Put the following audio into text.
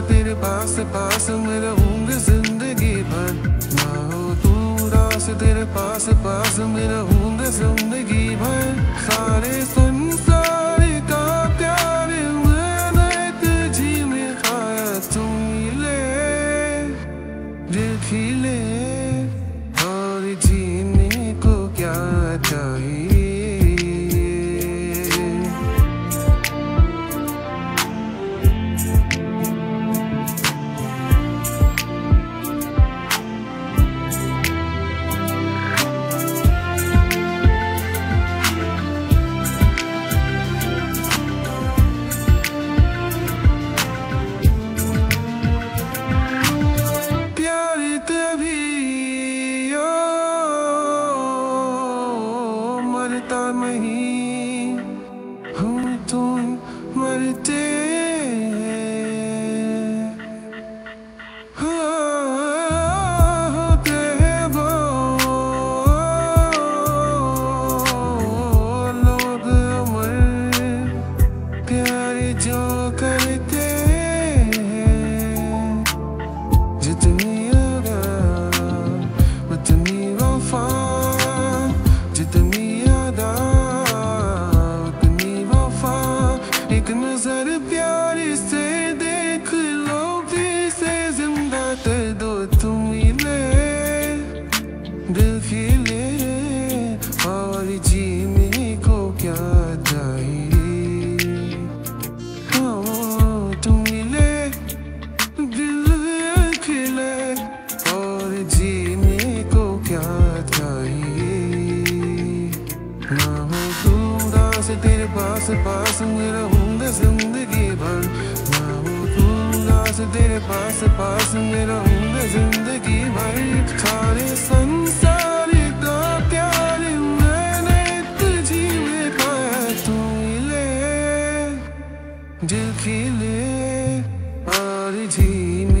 पास पास मैं रहूँगी ज़िंदगी भर ना तू उदास, तेरे पास पास मैं रहूँगी ज़िंदगी time. प्यार से देख लो फिर से ज़िंदा कर दो तुम मिले दिल खिले और जीने को क्या चाहिए? हाँ, तुम मिले दिल खिले और जीने को क्या चाहिए? ना हो तू उदास तेरे पास पास मैं तेरे पास पास मेरा उम्र ज़िंदगी भाई सारे संसार का प्यार मैंने तुझी में पाया तू ले। दिल खिले और जी में